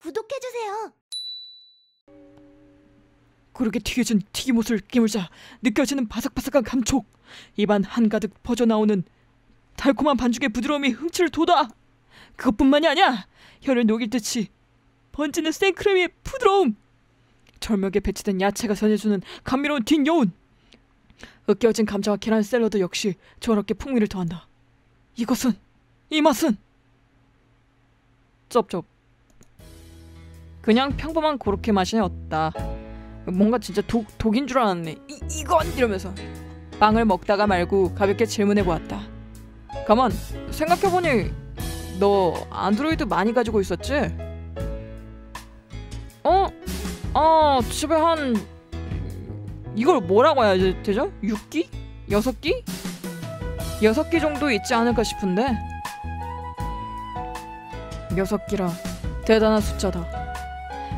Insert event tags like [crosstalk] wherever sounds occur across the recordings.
구독해주세요. 그렇게 튀겨진 튀김옷을 깨물자 느껴지는 바삭바삭한 감촉. 입안 한가득 퍼져나오는 달콤한 반죽의 부드러움이 흥치를 돋아. 그것뿐만이 아니야. 혀를 녹일 듯이 번지는 생크림의 부드러움. 절묘하게 배치된 야채가 전해주는 감미로운 뒷여운. 으깨어진 감자와 계란 샐러드 역시 조화롭게 풍미를 더한다. 이것은 이 맛은? 쩝쩝 그냥 평범한 고로케 맛이 었다 뭔가 진짜 독, 독인 줄 알았네 이, 이건 이러면서 빵을 먹다가 말고 가볍게 질문해 보았다 가만 생각해보니 너 안드로이드 많이 가지고 있었지? 어? 어 집에 한 이걸 뭐라고 해야 되죠? 6기? 6기? 6기 정도 있지 않을까 싶은데 6기라 대단한 숫자다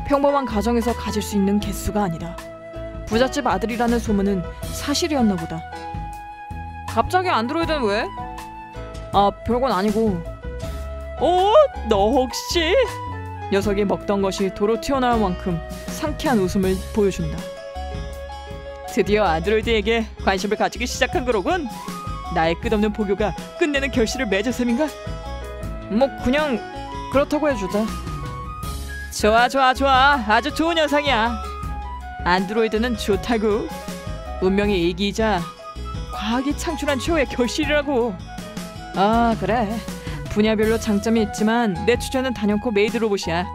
평범한 가정에서 가질 수 있는 개수가 아니다. 부잣집 아들이라는 소문은 사실이었나 보다. 갑자기 안드로이드는 왜? 아, 별건 아니고. 어? 너 혹시? 녀석이 먹던 것이 도로 튀어나올 만큼 상쾌한 웃음을 보여준다. 드디어 안드로이드에게 관심을 가지기 시작한 거로군. 나의 끝없는 포교가 끝내는 결실을 맺은 셈인가? 뭐 그냥 그렇다고 해주자. 좋아 좋아 좋아. 아주 좋은 현상이야. 안드로이드는 좋다고. 문명의 이기이자 과학이 창출한 최후의 결실이라고. 아 그래. 분야별로 장점이 있지만 내 추천은 단연코 메이드 로봇이야.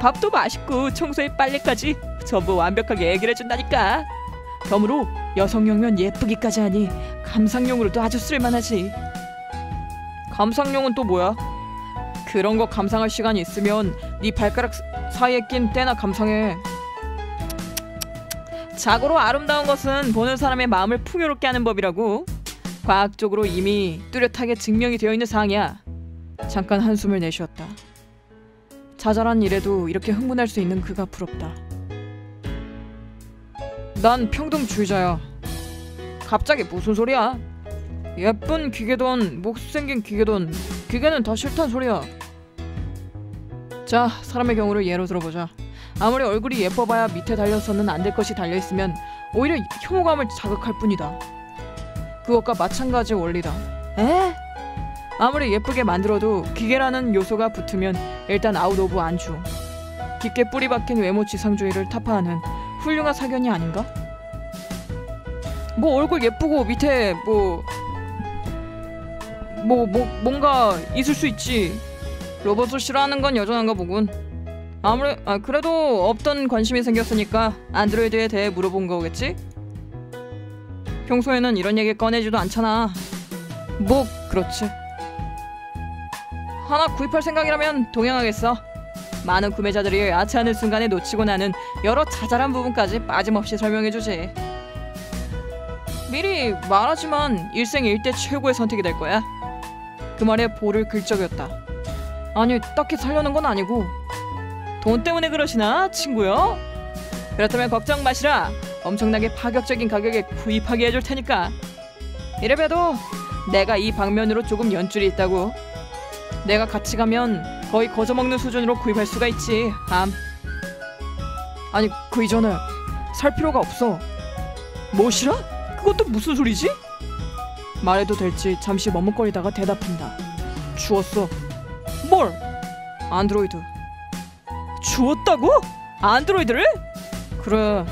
밥도 맛있고 청소에 빨래까지 전부 완벽하게 해결해 준다니까. 덤으로 여성용면 예쁘기까지 하니 감상용으로도 아주 쓸만하지. 감상용은 또 뭐야? 그런 거 감상할 시간이 있으면 네 발가락 사이에 낀 때나 감상해. 자고로 아름다운 것은 보는 사람의 마음을 풍요롭게 하는 법이라고. 과학적으로 이미 뚜렷하게 증명이 되어 있는 사항이야. 잠깐 한숨을 내쉬었다. 자잘한 일에도 이렇게 흥분할 수 있는 그가 부럽다. 난 평등주의자야. 갑자기 무슨 소리야? 예쁜 기계든 못생긴 기계든 기계는 다 싫단 소리야. 자, 사람의 경우를 예로 들어보자. 아무리 얼굴이 예뻐봐야 밑에 달려서는 안 될 것이 달려있으면 오히려 혐오감을 자극할 뿐이다. 그것과 마찬가지 원리다. 에? 아무리 예쁘게 만들어도 기계라는 요소가 붙으면 일단 아웃 오브 안주. 깊게 뿌리 박힌 외모 지상주의를 타파하는 훌륭한 사견이 아닌가? 뭐 얼굴 예쁘고 밑에 뭐 뭐, 뭐, 뭔가 있을 수 있지. 로봇을 싫어하는 건 여전한가 보군. 아무래 아, 그래도 없던 관심이 생겼으니까 안드로이드에 대해 물어본 거겠지? 평소에는 이런 얘기 꺼내지도 않잖아. 뭐 그렇지. 하나 구입할 생각이라면 동행하겠어. 많은 구매자들이 아차하는 순간에 놓치고 나는 여러 자잘한 부분까지 빠짐없이 설명해주지. 미리 말하지만 일생 일대 최고의 선택이 될 거야. 그 말에 볼을 긁적였다. 아니 딱히 살려는 건 아니고. 돈 때문에 그러시나 친구요? 그렇다면 걱정 마시라. 엄청나게 파격적인 가격에 구입하게 해줄 테니까. 이래봬도 내가 이 방면으로 조금 연줄이 있다고. 내가 같이 가면 거의 거저먹는 수준으로 구입할 수가 있지. 암. 아니 그 이전에 살 필요가 없어. 뭐시라? 그것도 무슨 소리지? 말해도 될지 잠시 머뭇거리다가 대답한다. 주웠어 뭘? 안드로이드. 주웠다고? 안드로이드를? 그래.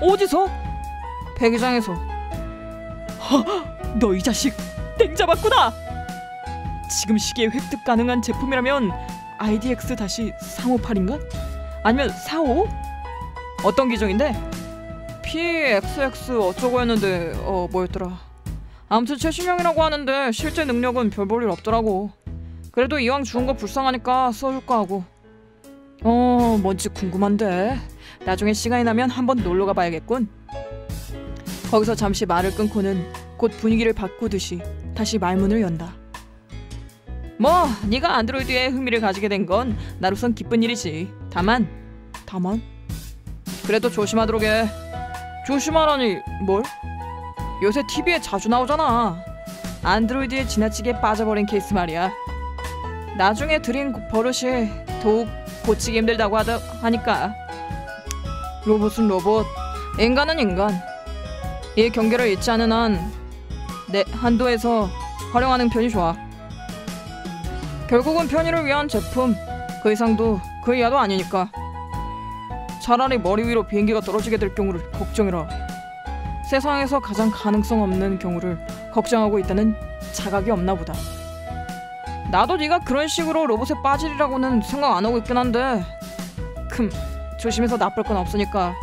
어디서? 배기장에서. 너 이 자식 땡 잡았구나. 지금 시기에 획득 가능한 제품이라면 IDX 다시 358인가? 아니면 45? 어떤 기종인데? PXX 어쩌고 했는데 어 뭐였더라? 아무튼 최신형이라고 하는데 실제 능력은 별 볼 일 없더라고. 그래도 이왕 주운 거 불쌍하니까 써줄까 하고. 어, 뭔지 궁금한데. 나중에 시간이 나면 한번 놀러 가봐야겠군. 거기서 잠시 말을 끊고는 곧 분위기를 바꾸듯이 다시 말문을 연다. 뭐, 네가 안드로이드에 흥미를 가지게 된 건 나로선 기쁜 일이지. 다만, 다만. 그래도 조심하도록 해. 조심하라니 뭘? 요새 TV에 자주 나오잖아. 안드로이드에 지나치게 빠져버린 케이스 말이야. 나중에 들인 버릇이 더욱 고치기 힘들다고 하다 하니까 로봇은 로봇, 인간은 인간. 이 경계를 잃지 않은 한 내 한도에서 활용하는 편이 좋아. 결국은 편의를 위한 제품 그 이상도 그 이하도 아니니까. 차라리 머리 위로 비행기가 떨어지게 될 경우를 걱정해라. 세상에서 가장 가능성 없는 경우를 걱정하고 있다는 자각이 없나 보다. 나도 네가 그런 식으로 로봇에 빠지리라고는 생각 안 하고 있긴 한데. 금 조심해서 나쁠 건 없으니까.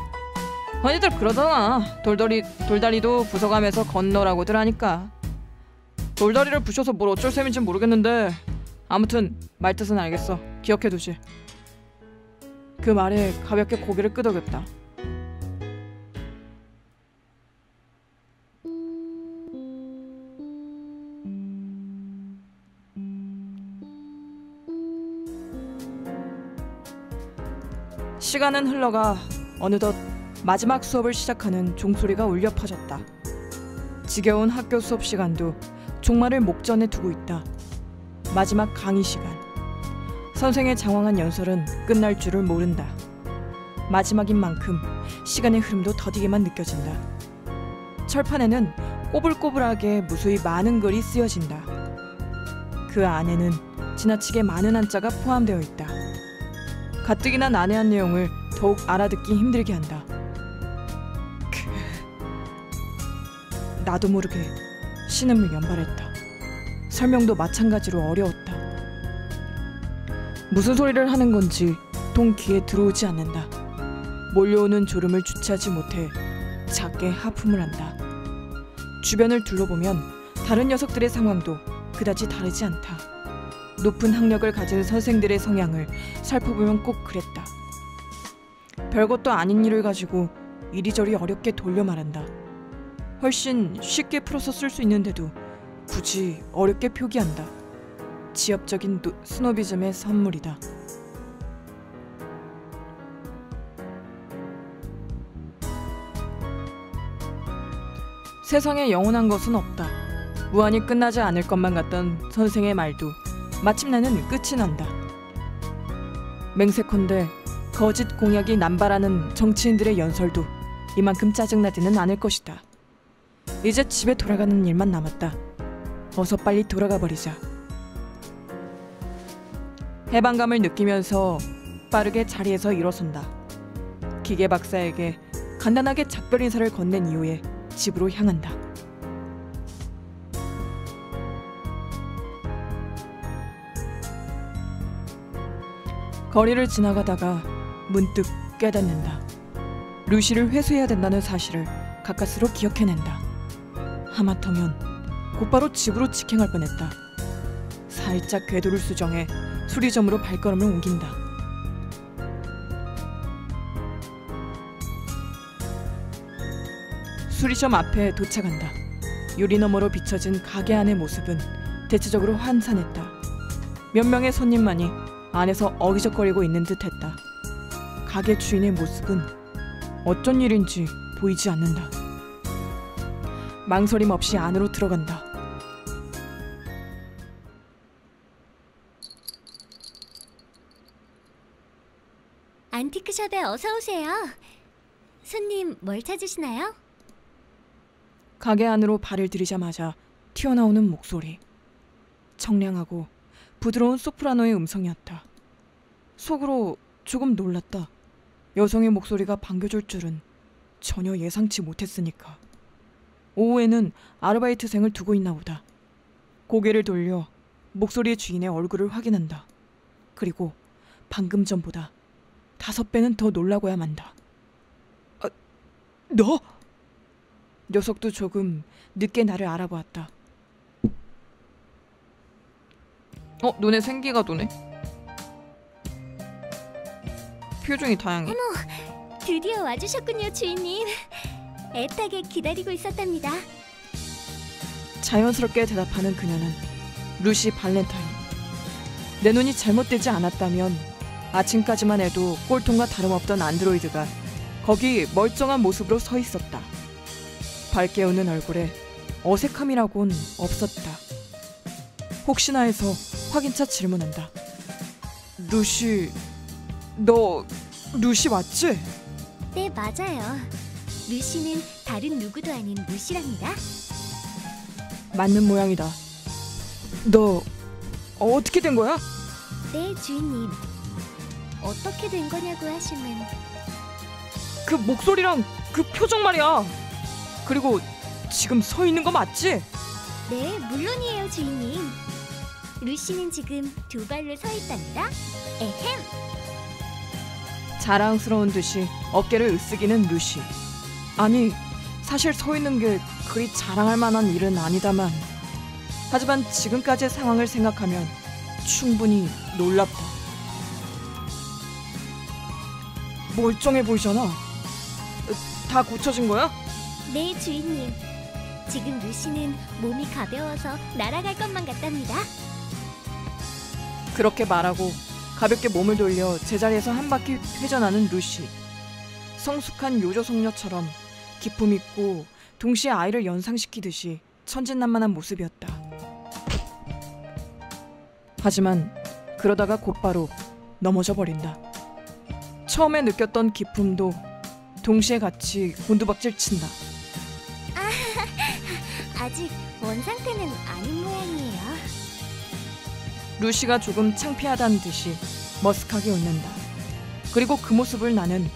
언니들 그러잖아. 돌돌이 돌다리도 부숴가면서 건너라고들 하니까. 돌다리를 부셔서 뭘 어쩔 셈인지 모르겠는데. 아무튼 말 뜻은 알겠어. 기억해두지. 그 말에 가볍게 고개를 끄덕였다 시간은 흘러가 어느덧 마지막 수업을 시작하는 종소리가 울려 퍼졌다. 지겨운 학교 수업 시간도 종말을 목전에 두고 있다. 마지막 강의 시간. 선생의 장황한 연설은 끝날 줄을 모른다. 마지막인 만큼 시간의 흐름도 더디게만 느껴진다. 철판에는 꼬불꼬불하게 무수히 많은 글이 쓰여진다. 그 안에는 지나치게 많은 한자가 포함되어 있다. 가뜩이나 난해한 내용을 더욱 알아듣기 힘들게 한다. 그... 나도 모르게 신음을 연발했다. 설명도 마찬가지로 어려웠다. 무슨 소리를 하는 건지 동 귀에 들어오지 않는다. 몰려오는 졸음을 주체하지 못해 작게 하품을 한다. 주변을 둘러보면 다른 녀석들의 상황도 그다지 다르지 않다. 높은 학력을 가진 선생들의 성향을 살펴보면 꼭 그랬다. 별것도 아닌 일을 가지고 이리저리 어렵게 돌려 말한다. 훨씬 쉽게 풀어서 쓸 수 있는데도 굳이 어렵게 표기한다. 지엽적인 노, 스노비즘의 선물이다. 세상에 영원한 것은 없다. 무한히 끝나지 않을 것만 같던 선생의 말도 마침내는 끝이 난다. 맹세컨대 거짓 공약이 남발하는 정치인들의 연설도 이만큼 짜증나지는 않을 것이다. 이제 집에 돌아가는 일만 남았다. 어서 빨리 돌아가 버리자. 해방감을 느끼면서 빠르게 자리에서 일어선다. 기계 박사에게 간단하게 작별 인사를 건넨 이후에 집으로 향한다. 거리를 지나가다가 문득 깨닫는다. 루시를 회수해야 된다는 사실을 가까스로 기억해낸다. 하마터면 곧바로 집으로 직행할 뻔했다. 살짝 궤도를 수정해 수리점으로 발걸음을 옮긴다. 수리점 앞에 도착한다. 유리 너머로 비춰진 가게 안의 모습은 대체적으로 환산했다. 몇 명의 손님만이 안에서 어기적거리고 있는 듯했다. 가게 주인의 모습은 어쩐 일인지 보이지 않는다. 망설임 없이 안으로 들어간다. 안티크샵에 어서 오세요. 손님 뭘 찾으시나요? 가게 안으로 발을 들이자마자 튀어나오는 목소리. 청량하고 부드러운 소프라노의 음성이었다. 속으로 조금 놀랐다. 여성의 목소리가 반겨줄 줄은 전혀 예상치 못했으니까. 오후에는 아르바이트생을 두고 있나 보다. 고개를 돌려 목소리의 주인의 얼굴을 확인한다. 그리고 방금 전보다 다섯 배는 더 놀라고야 만다. 아, 너? 녀석도 조금 늦게 나를 알아보았다. 어, 눈에 생기가 도네. 표정이 다양해. 어머, 드디어 와주셨군요, 주인님. 애타게 기다리고 있었답니다. 자연스럽게 대답하는 그녀는 루시 발렌타인. 내 눈이 잘못되지 않았다면 아침까지만 해도 꼴통과 다름없던 안드로이드가 거기 멀쩡한 모습으로 서 있었다. 밝게 웃는 얼굴에 어색함이라곤 없었다. 혹시나 해서 확인차 질문한다. 루시 너 루시 맞지? 네, 맞아요. 루시는 다른 누구도 아닌 루시랍니다. 맞는 모양이다. 너 어떻게 된 거야? 네, 주인님. 어떻게 된 거냐고 하시면 그 목소리랑 그 표정 말이야. 그리고 지금 서 있는 거 맞지? 네, 물론이에요, 주인님. 루시는 지금 두 발로 서 있답니다. 에헴. 자랑스러운 듯이 어깨를 으쓱이는 루시. 아니, 사실 서 있는 게 그리 자랑할 만한 일은 아니다만. 하지만 지금까지의 상황을 생각하면 충분히 놀랍다. 멀쩡해 보이잖아. 다 고쳐진 거야? 네, 주인님. 지금 루시는 몸이 가벼워서 날아갈 것만 같답니다. 그렇게 말하고 가볍게 몸을 돌려 제자리에서 한 바퀴 회전하는 루시. 성숙한 요조성녀처럼 기품 있고 동시에 아이를 연상시키듯이 천진난만한 모습이었다. 하지만 그러다가 곧바로 넘어져 버린다. 처음에 느꼈던 기품도 동시에 같이 곤두박질 친다. [laughs] 아직 원 상태는 모양이에요. 루시가 조금 창피하다는 듯이 머쓱하게 웃는다. 그리고 그 모습을 나는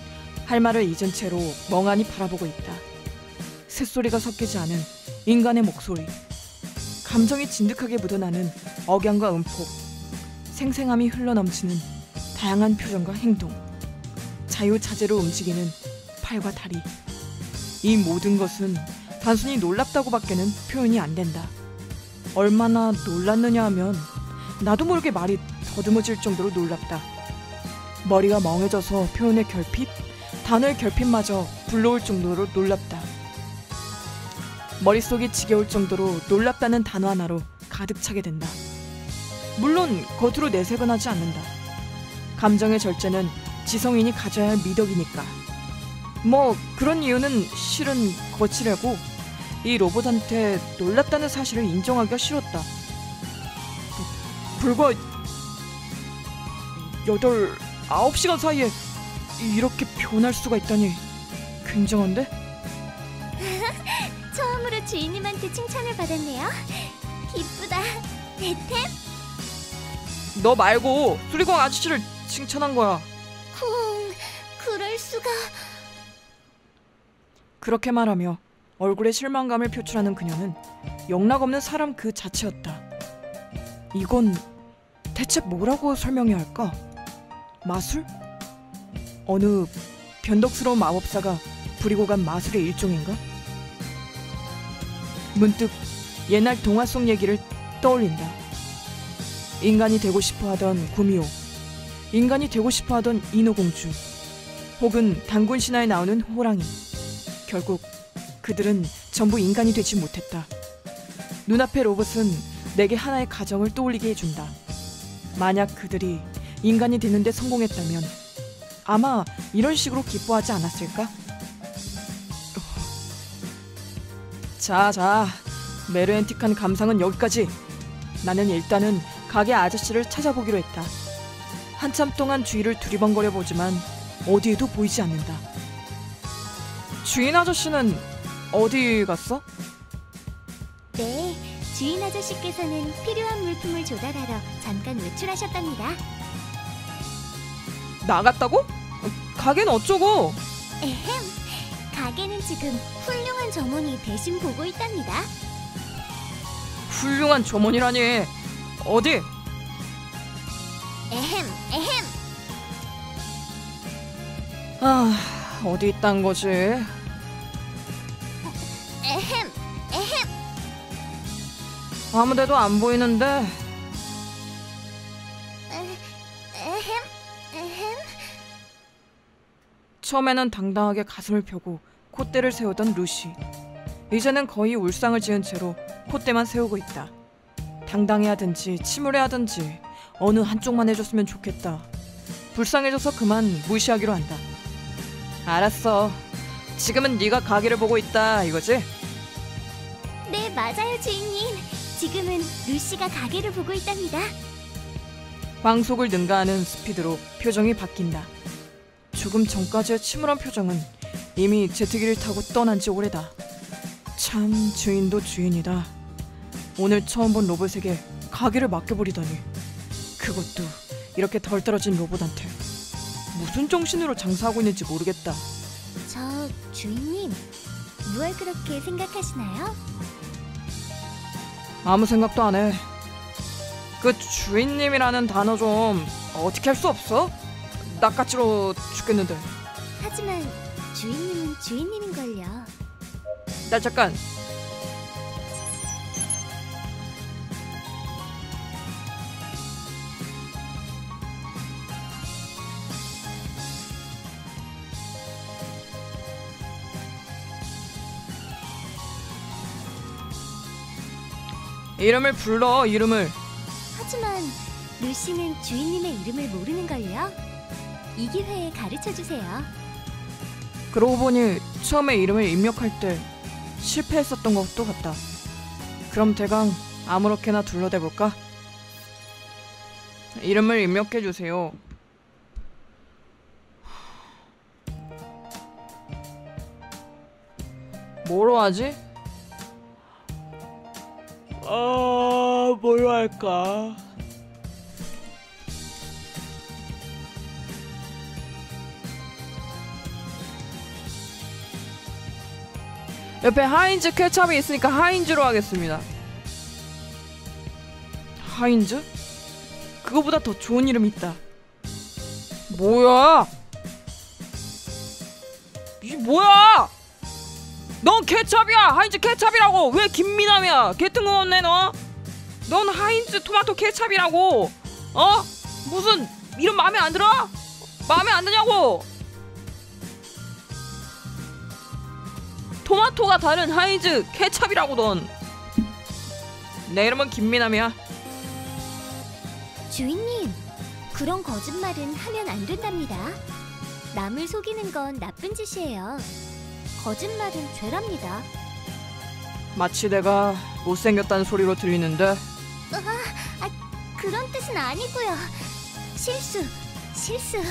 할 말을 잊은 채로 멍하니 바라보고 있다. 새소리가 섞이지 않은 인간의 목소리. 감정이 진득하게 묻어나는 억양과 음폭. 생생함이 흘러넘치는 다양한 표정과 행동. 자유자재로 움직이는 팔과 다리. 이 모든 것은 단순히 놀랍다고밖에는 표현이 안 된다. 얼마나 놀랐느냐 하면 나도 모르게 말이 더듬어질 정도로 놀랍다. 머리가 멍해져서 표현의 결핍, 단어의 결핍마저 불러올 정도로 놀랍다. 머릿속이 지겨울 정도로 놀랍다는 단어 하나로 가득 차게 된다. 물론 겉으로 내색은 하지 않는다. 감정의 절제는 지성인이 가져야 할 미덕이니까. 뭐 그런 이유는 실은 거치려고 이 로봇한테 놀랍다는 사실을 인정하기가 싫었다. 불과 여덟 아홉 시간 사이에 이렇게 변할 수가 있다니 굉장한데? [laughs] 처음으로 주인님한테 칭찬을 받았네요. 기쁘다. 에템? 너 말고 수리공 아저씨를 칭찬한 거야. 쿵. 그럴 수가. 그렇게 말하며 얼굴에 실망감을 표출하는 그녀는 영락 없는 사람 그 자체였다. 이건 대체 뭐라고 설명해야 할까? 마술? 어느 변덕스러운 마법사가 부리고 간 마술의 일종인가? 문득 옛날 동화 속 얘기를 떠올린다. 인간이 되고 싶어 하던 구미호, 인간이 되고 싶어 하던 인어공주, 혹은 단군 신화에 나오는 호랑이. 결국 그들은 전부 인간이 되지 못했다. 눈앞의 로봇은 내게 하나의 가정을 떠올리게 해준다. 만약 그들이 인간이 되는데 성공했다면 아마 이런 식으로 기뻐하지 않았을까? 자, 자, 메르엔틱한 감상은 여기까지. 나는 일단은 가게 아저씨를 찾아보기로 했다. 한참 동안 주위를 두리번거려 보지만 어디에도 보이지 않는다. 주인 아저씨는 어디 갔어? 네. 주인 아저씨께서는 필요한 물품을 조달하러 잠깐 외출하셨답니다. 나갔다고? 가게는 어쩌고? 에헴. 가게는 지금 훌륭한 점원이 대신 보고 있답니다. 훌륭한 조문이라니. 어디? 에헴. 에헴. 아, 어디 있단 거지? 아무데도 안 보이는데. 에, 에헴. 에헴. 처음에는 당당하게 가슴을 펴고 콧대를 세우던 루시. 이제는 거의 울상을 지은 채로 콧대만 세우고 있다. 당당해하든지 침울해하든지 어느 한쪽만 해줬으면 좋겠다. 불쌍해져서 그만 무시하기로 한다. 알았어. 지금은 네가 가게를 보고 있다 이거지? 네, 맞아요, 주인님. 지금은 루시가 가게를 보고 있답니다. 광속을 능가하는 스피드로 표정이 바뀐다. 조금 전까지의 침울한 표정은 이미 제트기를 타고 떠난 지 오래다. 참 주인도 주인이다. 오늘 처음 본 로봇에게 가게를 맡겨버리다니. 그것도 이렇게 덜 떨어진 로봇한테 무슨 정신으로 장사하고 있는지 모르겠다. 저 주인님, 무얼 그렇게 생각하시나요? 아무 생각도 안 해. 그 주인님이라는 단어 좀 어떻게 할 수 없어? 낚아치러 죽겠는데. 하지만 주인님은 주인님인걸요. 나 잠깐. 이름을 불러 이름을 하지만 루시는 주인님의 이름을 모르는걸요. 이 기회에 가르쳐 주세요. 그러고 보니 처음에 이름을 입력할 때 실패했었던 것도 같다. 그럼 대강 아무렇게나 둘러대 볼까? 이름을 입력해 주세요. 뭐로 하지? 아, 뭘로 할까? 옆에 하인즈 케찹이 있으니까 하인즈로 하겠습니다. 하인즈? 그거보다 더 좋은 이름 있다. 뭐야? 이 뭐야? 넌 케찹이야. Heinz 케찹이라고. 왜 김미남이야? 개뜬금없네 너. 넌 Heinz 토마토 케찹이라고. 어? 무슨 이름 마음에 안 들어? 마음에 안 드냐고? 토마토가 다른 Heinz 케찹이라고 넌. 내 이름은 김미남이야. 주인님, 그런 거짓말은 하면 안 된답니다. 남을 속이는 건 나쁜 짓이에요. 거짓말은 죄랍니다. 마치 내가 못생겼다는 소리로 들리는데 그런 뜻은 아니고요. 실수, 실수.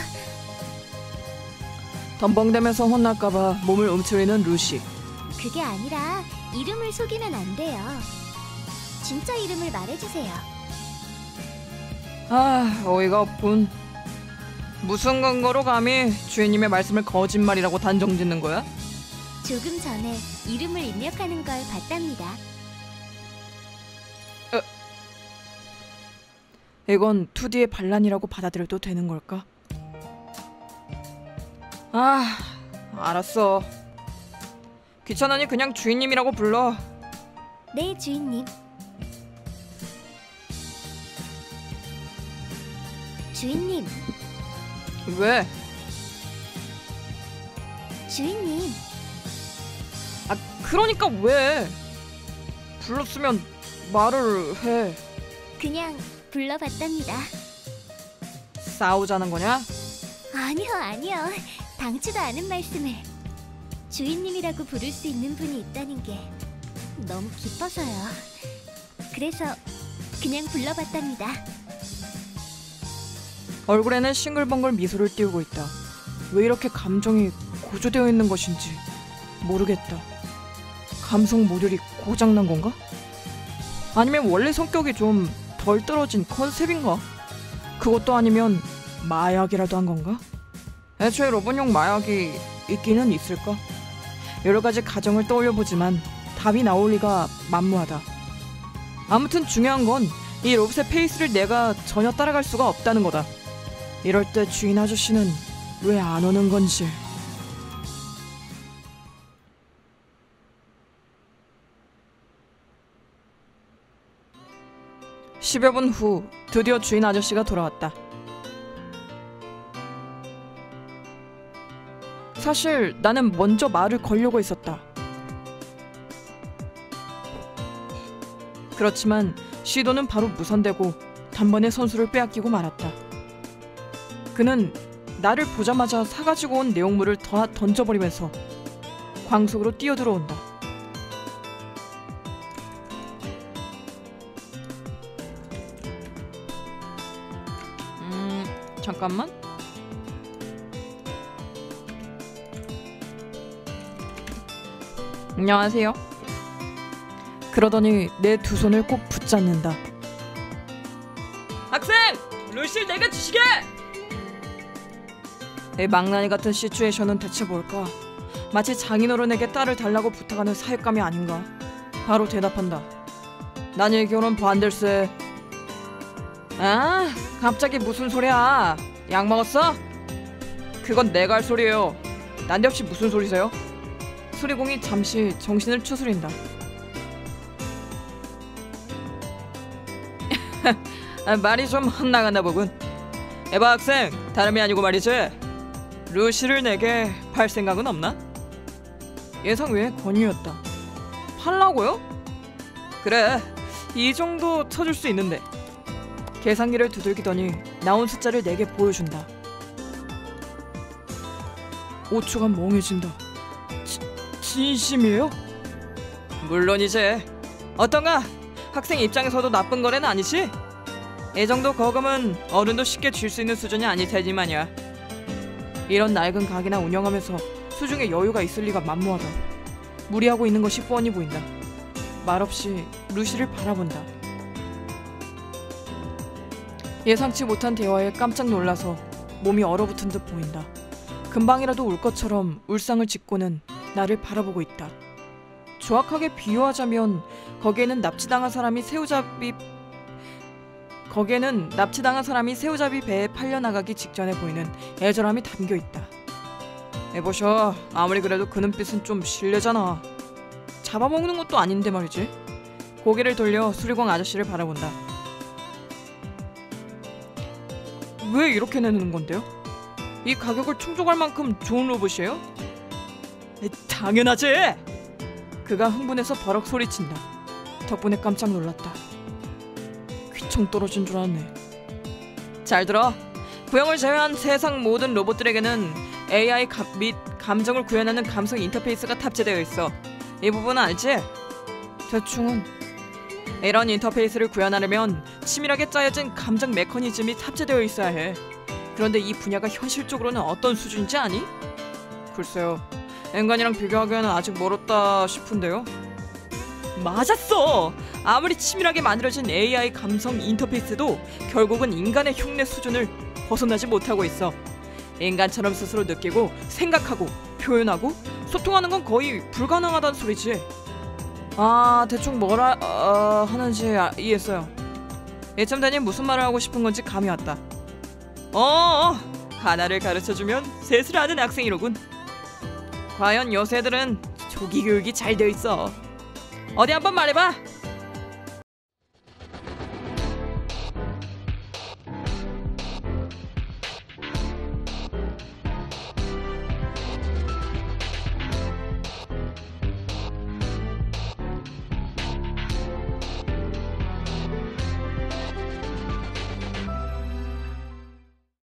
덤벙대면서 혼날까봐 몸을 움츠리는 루시. 그게 아니라 이름을 속이면 안 돼요. 진짜 이름을 말해주세요. 아 어이가 없군. 무슨 근거로 감히 주인님의 말씀을 거짓말이라고 단정짓는 거야? 조금 전에 이름을 입력하는 걸 봤답니다. 이건 2D의 반란이라고 받아들여도 되는 걸까? 아, 알았어. 귀찮으니 그냥 주인님이라고 불러. 네, 주인님. 주인님, 왜? 주인님. 아, 그러니까 왜? 불렀으면 말을 해. 그냥 불러봤답니다. 싸우자는 거냐? 아니요, 아니요. 당치도 않은 말씀을. 주인님이라고 부를 수 있는 분이 있다는 게 너무 기뻐서요. 그래서 그냥 불러봤답니다. 얼굴에는 싱글벙글 미소를 띄우고 있다. 왜 이렇게 감정이 고조되어 있는 것인지 모르겠다. 감성 모듈이 고장난 건가? 아니면 원래 성격이 좀 덜 떨어진 컨셉인가? 그것도 아니면 마약이라도 한 건가? 애초에 로봇용 마약이 있기는 있을까? 여러 가지 가정을 떠올려 보지만 답이 나올 리가 만무하다. 아무튼 중요한 건 이 로봇의 페이스를 내가 전혀 따라갈 수가 없다는 거다. 이럴 때 주인 아저씨는 왜 안 오는 건지. 십여 분 후 드디어 주인 아저씨가 돌아왔다. 사실 나는 먼저 말을 걸려고 했었다. 그렇지만 시도는 바로 무산되고 단번에 선수를 빼앗기고 말았다. 그는 나를 보자마자 사가지고 온 내용물을 다 던져버리면서 광속으로 뛰어들어온다. 잠깐만. 안녕하세요. 그러더니 내 두 손을 꼭 붙잡는다. 학생! 루시를 내가 주시게! 이 망나니 같은 시츄에이션은 대체 뭘까? 마치 장인어른에게 딸을 달라고 부탁하는 사육감이 아닌가? 바로 대답한다. 난이 결혼 반댈세. 아, 갑자기 무슨 소리야? 약 먹었어? 그건 내가 할 소리예요. 난데없이 무슨 소리세요? 수리공이 잠시 정신을 추스린다. [laughs] 아, 말이 좀 헛나갔나 보군. 에바 학생, 다름이 아니고 말이지. 루시를 내게 팔 생각은 없나? 예상 외의 권유였다. 팔라고요? 그래, 이 정도 쳐줄 수 있는데. 계산기를 두들기더니 나온 숫자를 내게 보여준다. 5초간 멍해진다. 지, 진심이에요? 물론이지. 어떤가? 학생 입장에서도 나쁜 거래는 아니지? 이 정도 거금은 어른도 쉽게 줄 수 있는 수준이 아닐 테지만야. 이런 낡은 가게나 운영하면서 수중에 여유가 있을 리가 만무하다. 무리하고 있는 것이 뻔히 보인다. 말없이 루시를 바라본다. 예상치 못한 대화에 깜짝 놀라서 몸이 얼어붙은 듯 보인다. 금방이라도 울 것처럼 울상을 짓고는 나를 바라보고 있다. 정확하게 비유하자면 거기에는 납치당한 사람이 새우잡이 거기에는 납치당한 사람이 새우잡이 배에 팔려 나가기 직전에 보이는 애절함이 담겨 있다. 에보셔, 아무리 그래도 그 눈빛은 좀 실례잖아. 잡아먹는 것도 아닌데 말이지. 고개를 돌려 수리공 아저씨를 바라본다. 왜 이렇게 내는 건데요? 이 가격을 충족할 만큼 좋은 로봇이에요? 에, 당연하지. 그가 흥분해서 버럭 소리친다. 덕분에 깜짝 놀랐다. 귀청 떨어진 줄 알았네. 잘 들어. 구형을 제외한 세상 모든 로봇들에게는 AI 감, 및 감정을 구현하는 감성 인터페이스가 탑재되어 있어. 이 부분은 알지? 대충은 이런 인터페이스를 구현하려면 치밀하게 짜여진 감정 메커니즘이 탑재되어 있어야 해. 그런데 이 분야가 현실적으로는 어떤 수준인지 아니? 글쎄요. 인간이랑 비교하기에는 아직 멀었다 싶은데요. 맞았어. 아무리 치밀하게 만들어진 AI 감성 인터페이스도 결국은 인간의 흉내 수준을 벗어나지 못하고 있어. 인간처럼 스스로 느끼고 생각하고 표현하고 소통하는 건 거의 불가능하다는 소리지. 아 대충 뭐라 어, 하는지 아, 이해했어요. 되니 무슨 말을 하고 싶은 건지 감이 왔다. 어, 어 하나를 가르쳐주면 셋을 아는 학생이로군. 과연 요새들은 조기 교육이 잘 되어 있어. 어디 한번 말해봐.